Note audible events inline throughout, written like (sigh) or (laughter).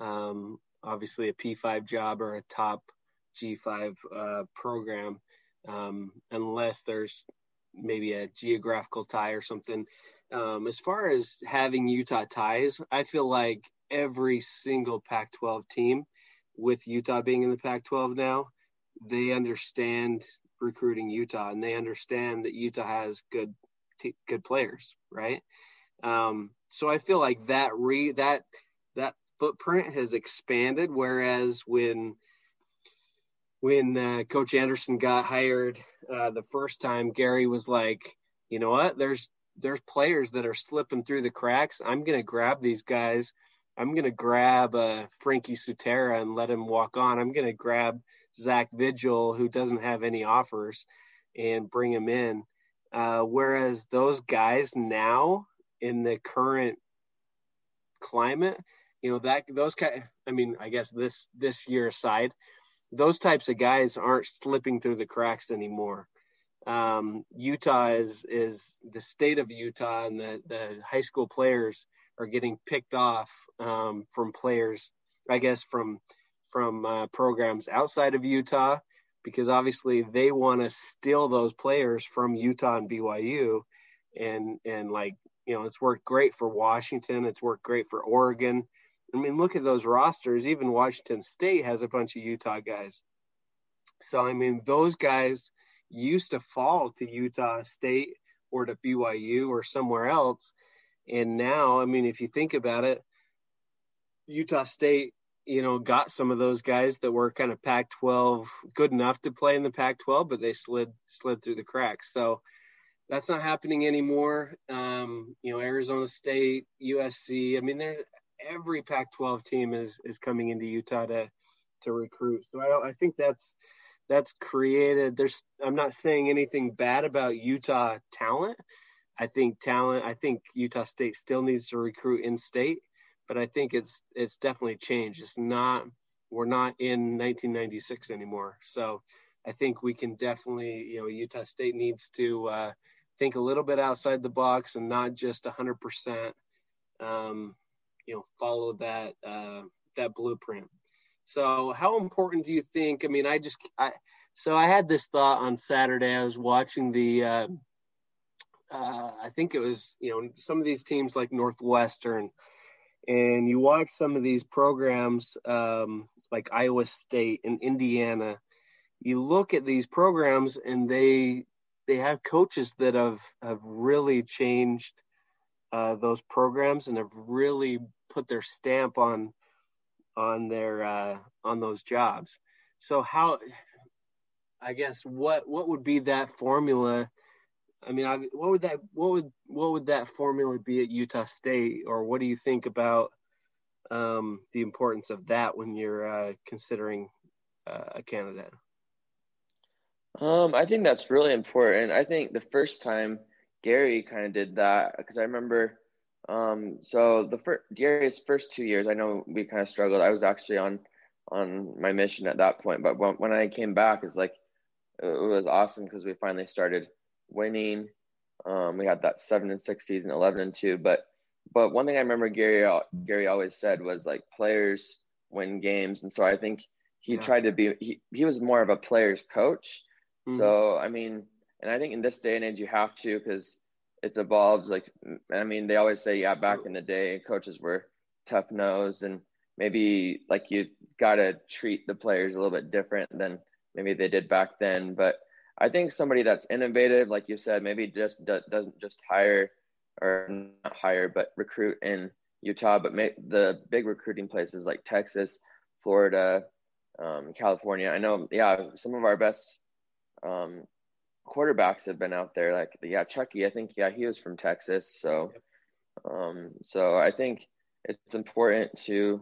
um, obviously a P5 job or a top G5 uh, program, um, unless there's maybe a geographical tie or something. Um, as far as having Utah ties, I feel like every single Pac 12 team, with Utah being in the Pac 12 now, they understand recruiting Utah and they understand that Utah has good t- good players, right? Um, so I feel like that re that that footprint has expanded. Whereas when when uh, Coach Andersen got hired uh, the first time, Gary was like, you know what? There's there's players that are slipping through the cracks. I'm gonna grab these guys. I'm gonna grab uh, Frankie Sutera and let him walk on. I'm gonna grab Zach Vigil, who doesn't have any offers, and bring him in. Uh, whereas those guys now in the current climate, you know that those kind. I mean, I guess this this year aside, those types of guys aren't slipping through the cracks anymore. Um, Utah is is the state of Utah, and the the high school players are getting picked off um, from players. I guess from from uh, programs outside of Utah because obviously they want to steal those players from Utah and BYU and and like you know it's worked great for Washington it's worked great for Oregon I mean look at those rosters even Washington State has a bunch of Utah guys so I mean those guys used to fall to Utah State or to BYU or somewhere else and now I mean if you think about it Utah State you know, got some of those guys that were kind of Pac-12 good enough to play in the Pac-12, but they slid slid through the cracks. So that's not happening anymore. Um, you know, Arizona State, USC. I mean, every Pac-12 team is is coming into Utah to to recruit. So I, I think that's that's created. There's I'm not saying anything bad about Utah talent. I think talent. I think Utah State still needs to recruit in state but I think it's it's definitely changed. It's not we're not in 1996 anymore. So I think we can definitely, you know, Utah State needs to uh, think a little bit outside the box and not just 100%, um, you know, follow that uh, that blueprint. So how important do you think? I mean, I just I so I had this thought on Saturday. I was watching the. Uh, uh, I think it was, you know, some of these teams like Northwestern, and you watch some of these programs um, like Iowa State and Indiana, you look at these programs and they they have coaches that have have really changed uh, those programs and have really put their stamp on on their uh, on those jobs. So how I guess what what would be that formula I mean, I, what would that what would what would that formula be at Utah State, or what do you think about um, the importance of that when you're uh, considering uh, a candidate? Um, I think that's really important. I think the first time Gary kind of did that because I remember. Um, so the first Gary's first two years, I know we kind of struggled. I was actually on on my mission at that point, but when, when I came back, it's like it was awesome because we finally started winning. Um, we had that seven and six season, eleven and two. But but one thing I remember Gary Gary always said was like players win games, and so I think he yeah. tried to be he, he was more of a players coach. Mm-hmm. So I mean, and I think in this day and age you have to because it evolves. Like I mean, they always say yeah, back in the day coaches were tough nosed and maybe like you got to treat the players a little bit different than maybe they did back then. But I think somebody that's innovative, like you said, maybe just do, doesn't just hire or not hire, but recruit in Utah, but make the big recruiting places like Texas, Florida, um, California. I know, yeah, some of our best um, quarterbacks have been out there. Like, yeah, Chuckie, I think, yeah, he was from Texas. So, um, so I think it's important to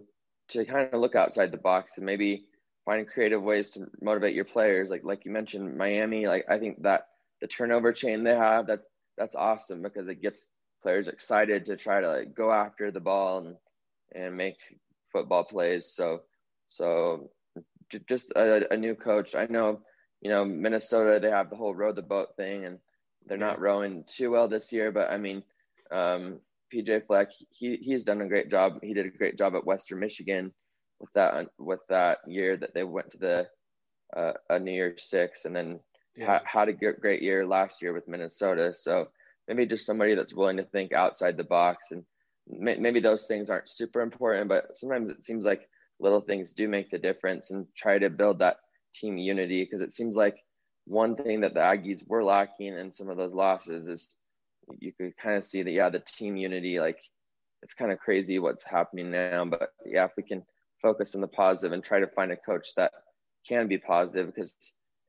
to kind of look outside the box and maybe find creative ways to motivate your players. Like like you mentioned, Miami. Like I think that the turnover chain they have that that's awesome because it gets players excited to try to like go after the ball and and make football plays. So so just a, a new coach. I know you know Minnesota. They have the whole row the boat thing, and they're not rowing too well this year. But I mean, um, PJ Fleck, he he's done a great job. He did a great job at Western Michigan with that with that year that they went to the uh, a New Year's Six, and then yeah. ha- had a great year last year with Minnesota. So maybe just somebody that's willing to think outside the box, and may- maybe those things aren't super important, but sometimes it seems like little things do make the difference, and try to build that team unity because it seems like one thing that the Aggies were lacking in some of those losses is you could kind of see that yeah the team unity like it's kind of crazy what's happening now. But yeah if we can focus on the positive and try to find a coach that can be positive because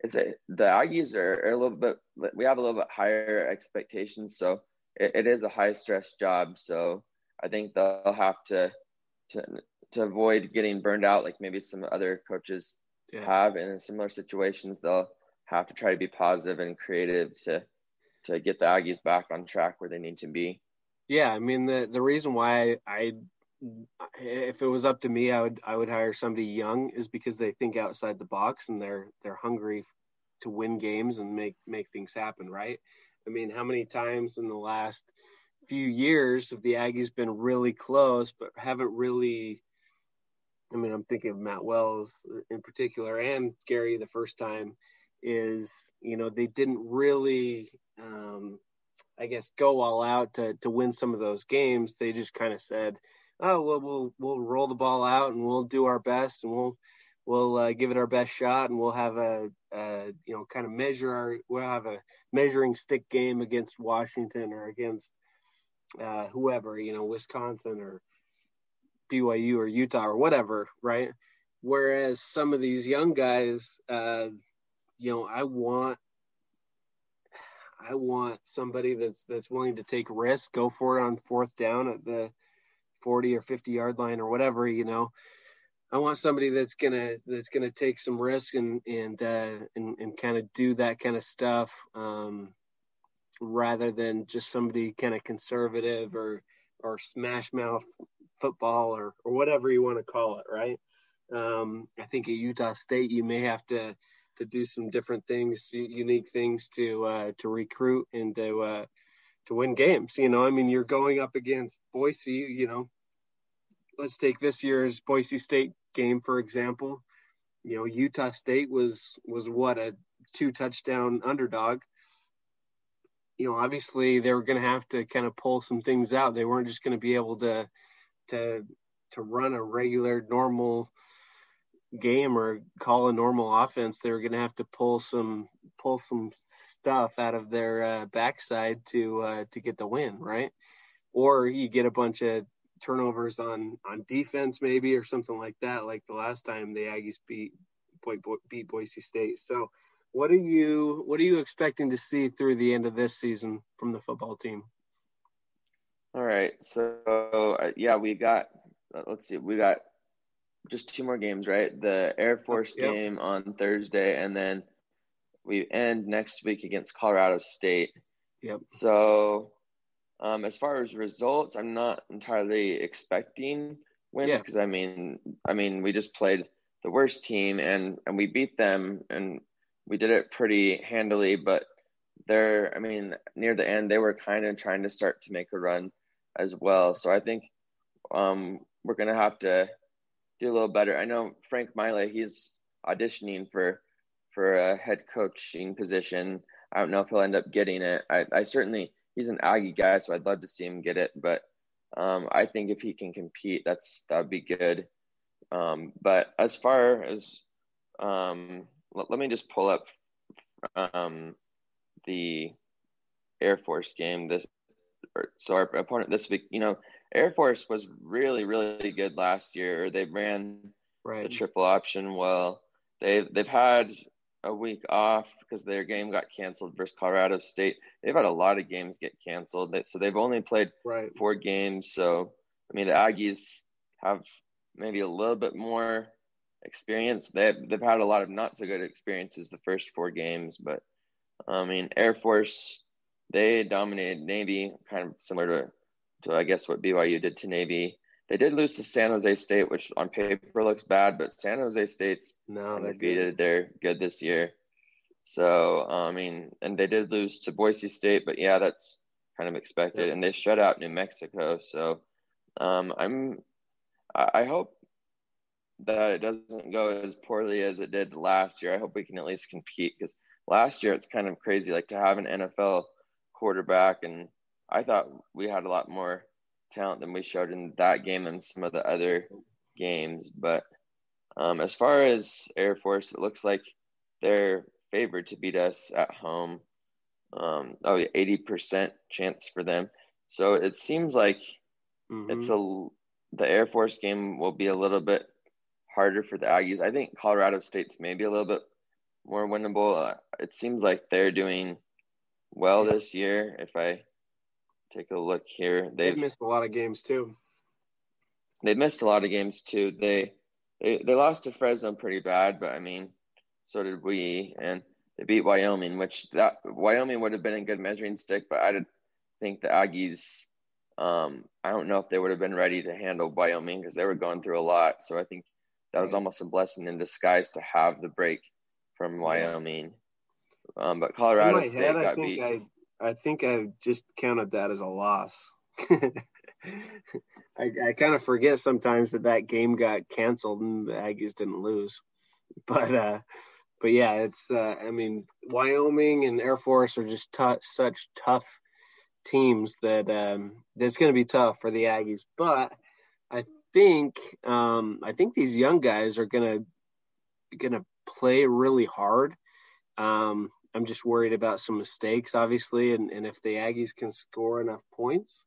it's a, the Aggies are, are, a little bit we have a little bit higher expectations. So it, it is a high stress job. So I think they'll have to to to avoid getting burned out like maybe some other coaches yeah. have and in similar situations they'll have to try to be positive and creative to to get the Aggies back on track where they need to be. Yeah, I mean the the reason why I if it was up to me, I would I would hire somebody young is because they think outside the box and they're they're hungry to win games and make make things happen, right? I mean, how many times in the last few years have the Aggies been really close but haven't really I mean, I'm thinking of Matt Wells in particular and Gary the first time is, you know, they didn't really um, I guess, go all out to to win some of those games. They just kind of said, "Oh, well, we'll we'll roll the ball out and we'll do our best and we'll we'll uh, give it our best shot and we'll have a, a, you know kind of measure our we'll have a measuring stick game against Washington or against uh, whoever you know Wisconsin or BYU or Utah or whatever, right? Whereas some of these young guys, uh, you know, I want I want somebody that's that's willing to take risks, go for it on fourth down at the 40 or 50 yard line or whatever, you know. I want somebody that's gonna that's gonna take some risk and and uh, and, and kind of do that kind of stuff, um, rather than just somebody kind of conservative or or smash mouth football or or whatever you want to call it, right? Um, I think at Utah State you may have to to do some different things, unique things to uh, to recruit and to uh, to win games. You know, I mean, you're going up against Boise. You know, let's take this year's Boise State game for example. You know, Utah State was was what a two touchdown underdog. You know, obviously they were going to have to kind of pull some things out. They weren't just going to be able to to to run a regular normal game or call a normal offense, they're going to have to pull some pull some stuff out of their uh, backside to uh, to get the win, right? Or you get a bunch of turnovers on on defense, maybe, or something like that, like the last time the Aggies beat beat Boise State. So, what are you what are you expecting to see through the end of this season from the football team? All right, so uh, yeah, we got uh, let's see, we got just two more games, right? The Air Force yep. game on Thursday, and then we end next week against Colorado State. Yep. So, um, as far as results, I'm not entirely expecting wins because yeah. I mean, I mean, we just played the worst team and and we beat them and we did it pretty handily, but they're, I mean, near the end they were kind of trying to start to make a run as well. So I think um, we're gonna have to do a little better. I know Frank Maile, he's auditioning for for a head coaching position. I don't know if he'll end up getting it. I, I certainly he's an Aggie guy, so I'd love to see him get it. But um, I think if he can compete, that's that would be good. Um, but as far as um, let, let, me just pull up um, the Air Force game. This so our opponent this week, you know, Air Force was really, really good last year. They ran right. the triple option well. They've they've had a week off because their game got canceled versus Colorado State. They've had a lot of games get canceled, so they've only played right. four games. So I mean, the Aggies have maybe a little bit more experience. They they've had a lot of not so good experiences the first four games, but I mean, Air Force they dominated Navy, kind of similar to to I guess what BYU did to Navy. They did lose to San Jose State, which on paper looks bad, but San Jose State's no, good. They're good this year. So I mean, and they did lose to Boise State, but yeah, that's kind of expected. And they shut out New Mexico. So um, I'm, I, I hope, that it doesn't go as poorly as it did last year. I hope we can at least compete because last year it's kind of crazy, like to have an NFL quarterback, and I thought we had a lot more talent than we showed in that game and some of the other games. But um, as far as Air Force, it looks like they're favored to beat us at home. Um, oh, 80% chance for them. So it seems like mm-hmm. it's a the Air Force game will be a little bit harder for the Aggies. I think Colorado State's maybe a little bit more winnable. Uh, it seems like they're doing well this year. If I take a look here, they've, they've missed a lot of games too. They've missed a lot of games too. They they they lost to Fresno pretty bad, but I mean, so did we, and they beat Wyoming, which that Wyoming would have been a good measuring stick, but I did think the Aggies um, I don't know if they would have been ready to handle Wyoming because they were going through a lot. So I think that was almost a blessing in disguise to have the break from Wyoming. Um, but Colorado State head, got I beat. I, I think I just counted that as a loss. (laughs) I, I kind of forget sometimes that that game got canceled and the Aggies didn't lose. But uh, but yeah, it's uh, I mean Wyoming and Air Force are just t- such tough teams that um, that's going to be tough for the Aggies. But I think um, I think these young guys are going to going to play really hard. Um, I'm just worried about some mistakes, obviously, and, and if the Aggies can score enough points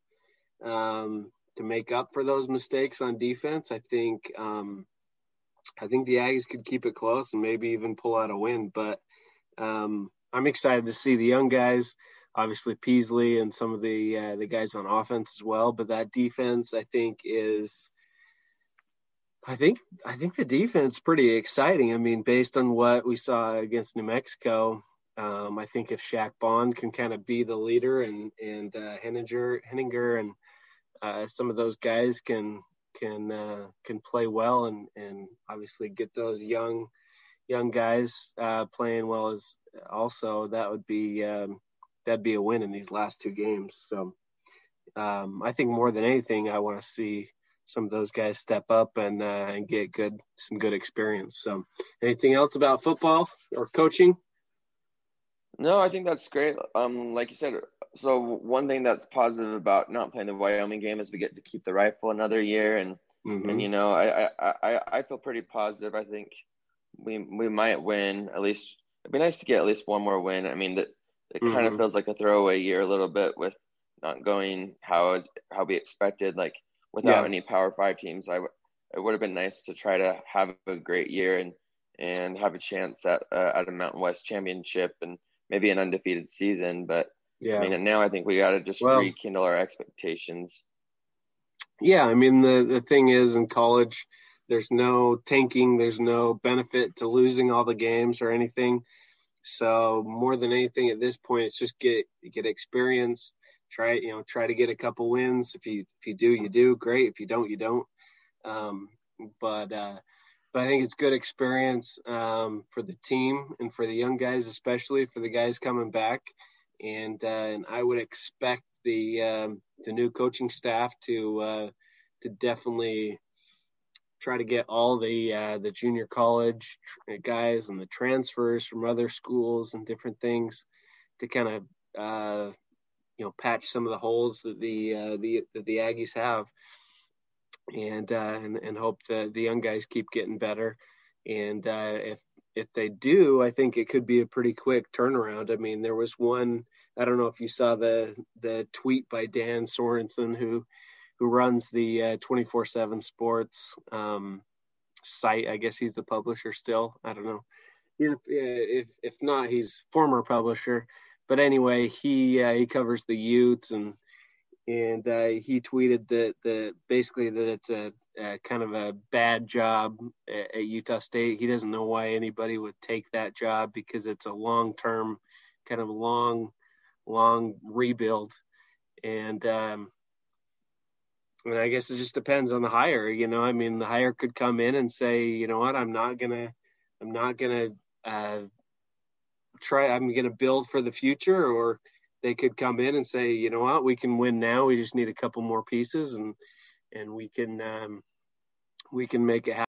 um, to make up for those mistakes on defense, I think um, I think the Aggies could keep it close and maybe even pull out a win. But um, I'm excited to see the young guys obviously Peasley and some of the uh, the guys on offense as well. But that defense, I think, is I think I think the defense pretty exciting. I mean, based on what we saw against New Mexico, um, I think if Shaq Bond can kind of be the leader and and uh, Heninger, Heninger and uh, some of those guys can can uh, can play well and and obviously get those young young guys uh, playing well as also that would be um, that'd be a win in these last two games. So um, I think more than anything, I want to see some of those guys step up and uh, and get good some good experience. So anything else about football or coaching? No, I think that's great. Um, like you said, so one thing that's positive about not playing the Wyoming game is we get to keep the rifle another year, and mm-hmm. and you know I, I I I feel pretty positive. I think we we might win at least. It'd be nice to get at least one more win. I mean that it mm-hmm. kind of feels like a throwaway year a little bit with not going how as how we expected. Like without yeah. any Power Five teams, I w- it would have been nice to try to have a great year and and have a chance at uh, at a Mountain West championship and maybe an undefeated season. But yeah, I mean, now I think we got to just well, rekindle our expectations. Yeah, I mean the the thing is in college, there's no tanking, there's no benefit to losing all the games or anything. So more than anything at this point, it's just get get experience. Try you know try to get a couple wins. If you if you do, you do great. If you don't, you don't. Um, but uh, but I think it's good experience um, for the team and for the young guys, especially for the guys coming back. And uh, and I would expect the um, the new coaching staff to uh, to definitely try to get all the uh, the junior college guys and the transfers from other schools and different things to kind of uh, you know patch some of the holes that the uh, the that the Aggies have, and uh, and and hope that the young guys keep getting better. And uh, if if they do, I think it could be a pretty quick turnaround. I mean, there was one. I don't know if you saw the the tweet by Dan Sorensen who who runs the 24 uh, 7 sports um, site. I guess he's the publisher still. I don't know. If, if not, he's former publisher. But anyway, he uh, he covers the Utes and and uh, he tweeted that the basically that it's a, a, kind of a bad job at, at, Utah State. He doesn't know why anybody would take that job because it's a long term, kind of long, long rebuild. And um, I mean, I guess it just depends on the hire. You know, I mean, the hire could come in and say, you know what, I'm not gonna, I'm not gonna uh, try. I'm gonna build for the future, or they could come in and say, you know what, we can win now. We just need a couple more pieces, and and we can um, we can make it happen.